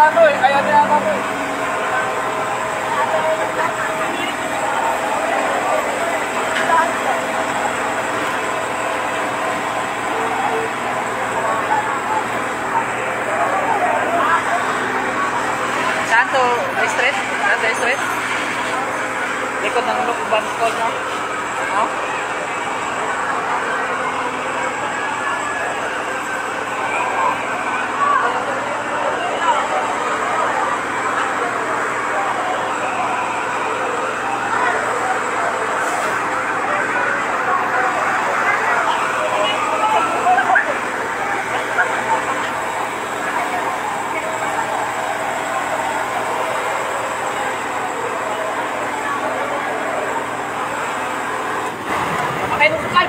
Eh, apa tuh? Santo, straight, straight. Ikut ng lukban ko, no?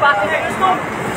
बात नहीं उसको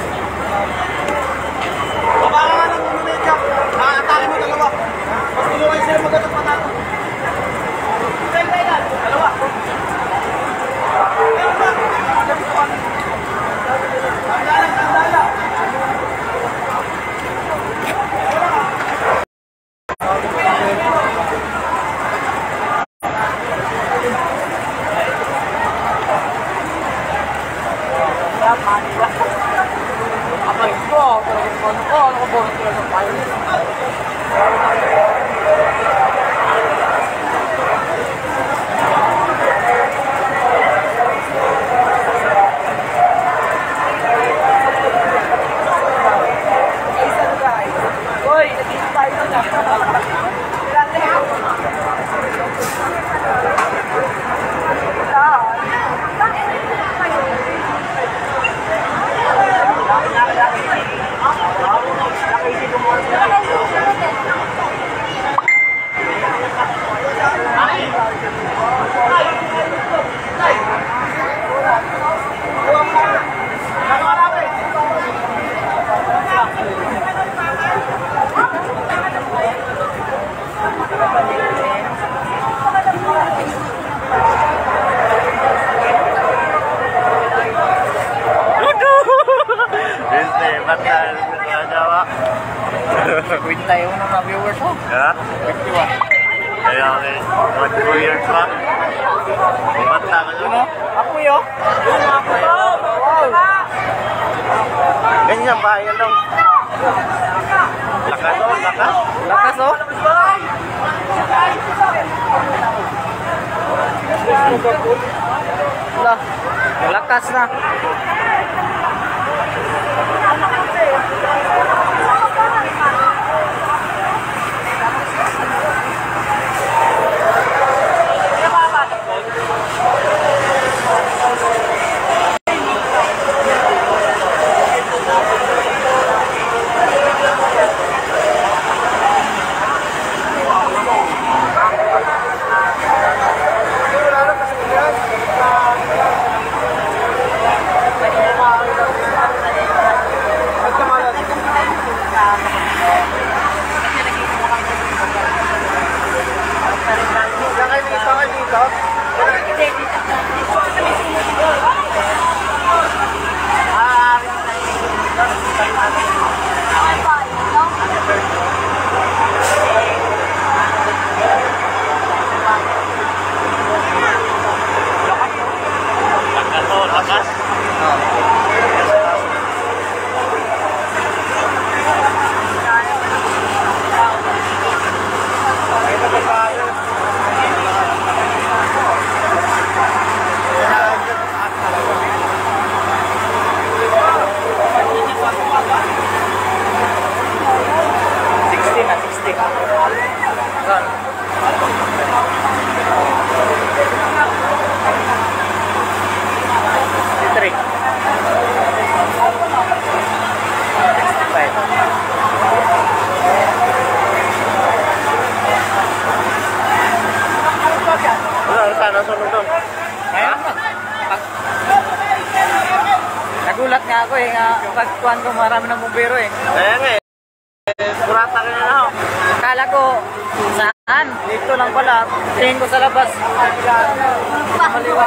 nuestra Ako eh, nga pagkuhan ko marami ng bumbero eh. Kaya nga eh. Kurata ka na ako. Akala ko, saan? Dito lang pala. Tingin ko sa labas. Maliwa.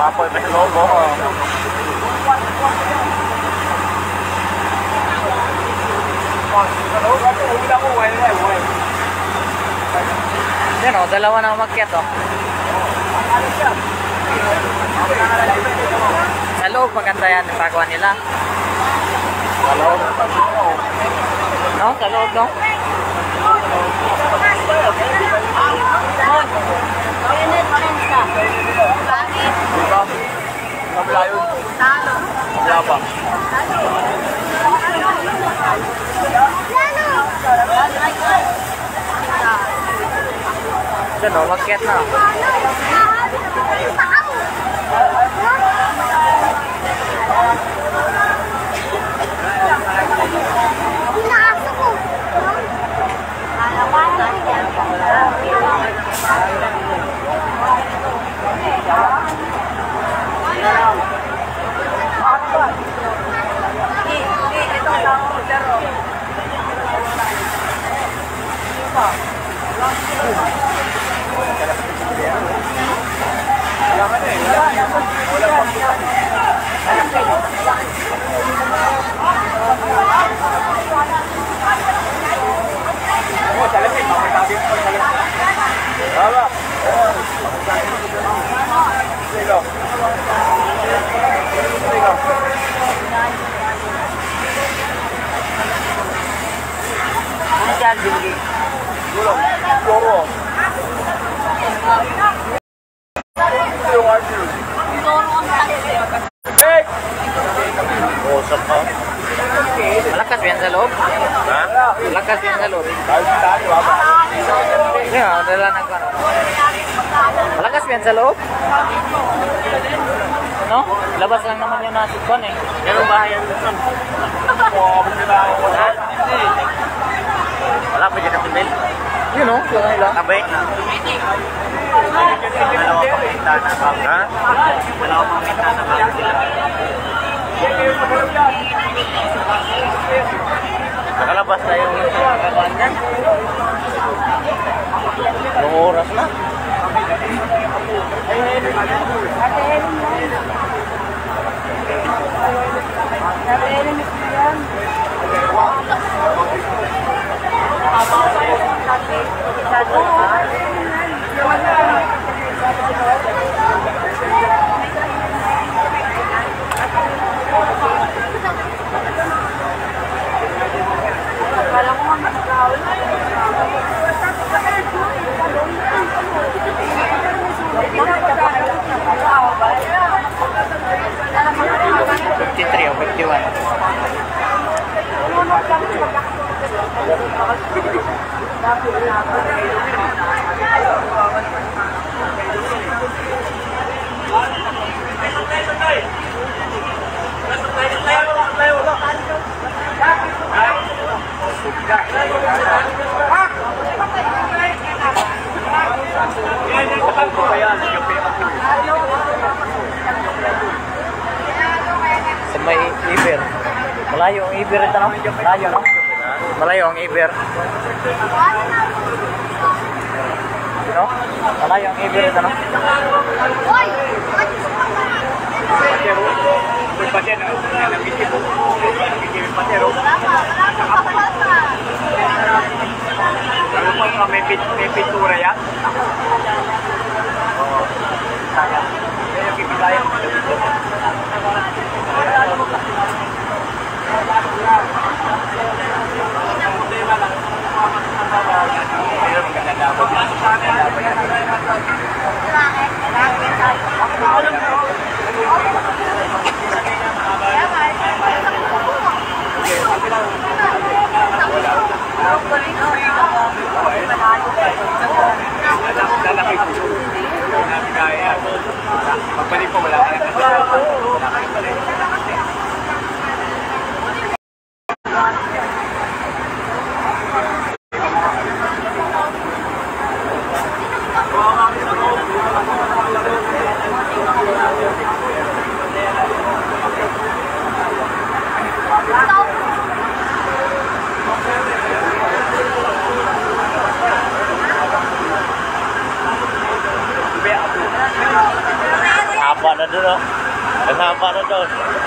Apa yang belum bohong? Yan o, dalawa na umakyat o. Sa loob maganda yan, yung pagawa nila. Sa loob. No? Sa loob, no? Kabla yun. Kabla Cái nó là két nào? Ano siya, Bilgi? Gulong. Loro. Yung. Hey! Usap ka. Malakas yan sa loob. Ha? Malakas yan sa loob. Tayo baba. Yeah, dala ng kano. Malakas yan sa loob. No? Labas lang naman yung nasa kwan eh. Ganun ba yan? Oo, sila ako. Ha? Wala pa dyan ang. Yun? Yung. Dalawa pang bintana ba? Ha? Dalawa pang bintana ba? Nakalabas na. Yung и требовать делами. Thank you. Iber itu namanya Ayo no. Malayong Iber. No? Malayong Iber itu no. Oy. Patero. Patero. 把它倒。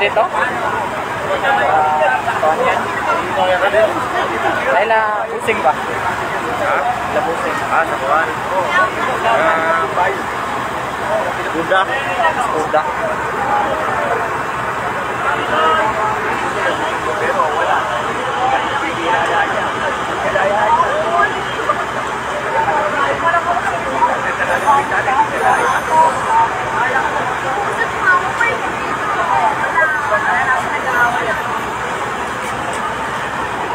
dito. Dahil na sinh ba? Ha? Na busing. Ah, à, sa buwan. Ah, Buda. Buda. Pero wala.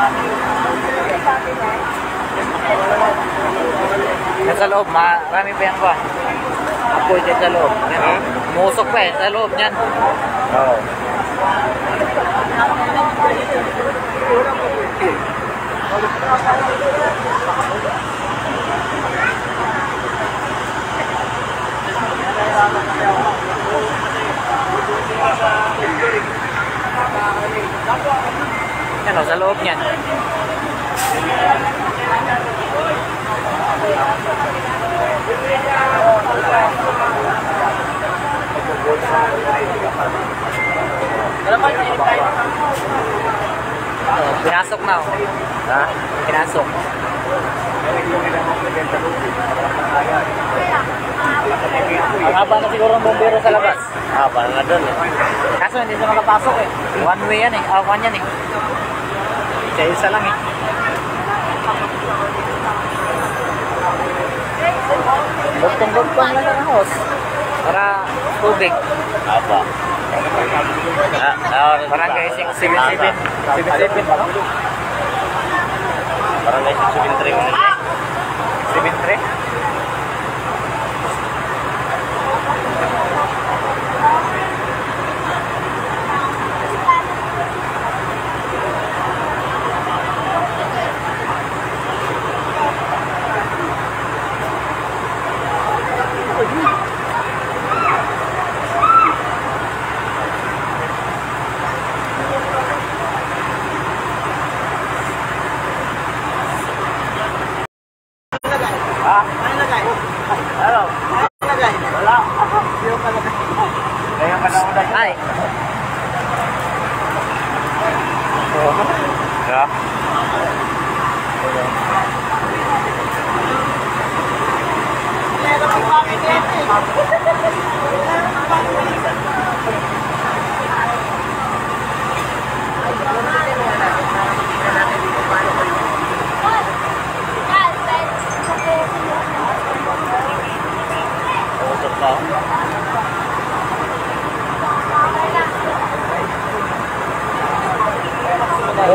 Yan sa loob, marami pa yan ba? Apoy dyan sa loob. Yan, oh. Musok pa eh, sa loob niyan. Oo. Yan o, sa loob niyan. Oh, pinasok na oh. Ha? Pinasok. Ang haba na siguro ng bombero sa labas. Parang na doon eh. Kaso hindi siya makapasok eh. One way yan eh. Ah, one yan eh. Isa-isa lang eh. Bugtong-bugtong lang ang hose. Para tubig. Apa? Ah, ah, Barangay 677. 77 ano? Barangay 673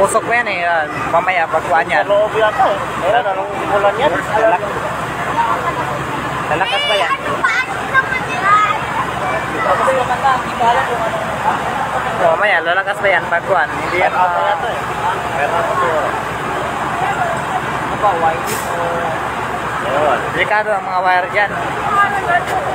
musok pa yan eh. Ah, Mamaya, pagkuhan yan. Sa loob yata eh. Ayan, anong simulan yan? Lalak lalakas pa yan. So, mamaya, lalakas pa yan pagkuhan. Hindi yan. Ano yata eh. Meron ako siguro. ano ba, wireless o... Ayun. Delikado ang mga wire dyan. Sino?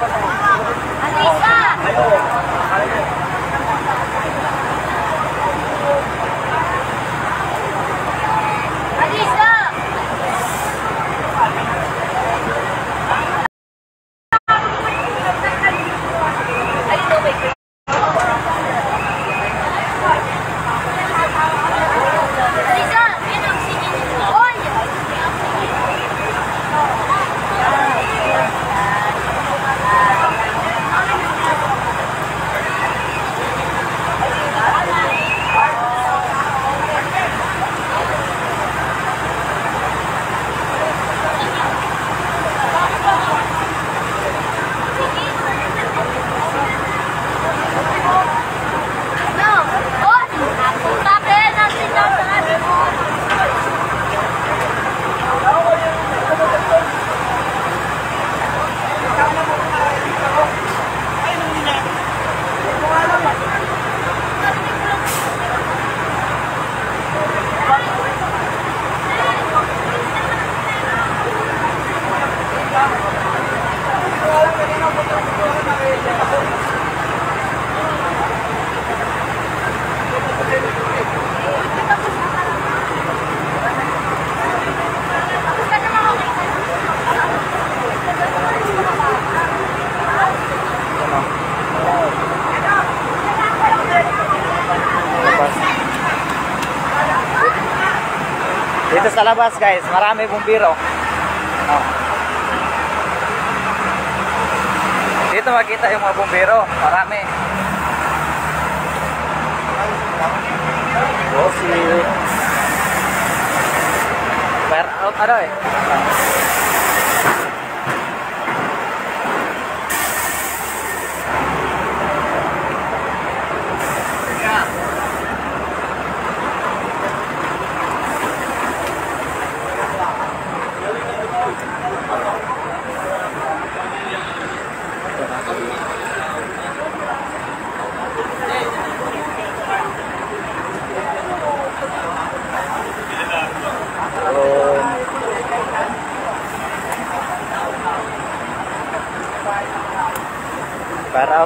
あと1番 Dito sa labas guys, marami bumbiro. Oh. Dito makita yung mga bumbiro, marami. Oh, si... Fire out ano eh.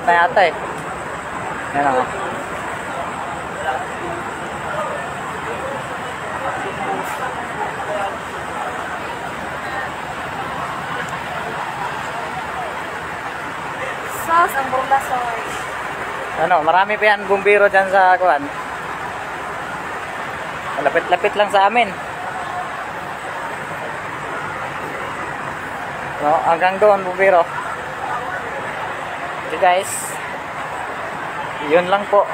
Out na yata eh. Yan ako. Sauce ang bomba sauce. Ano, marami pa yan bumbiro dyan sa kuan. Lapit-lapit lang sa amin. No, hanggang doon bumbiro. Guys. Yun lang po.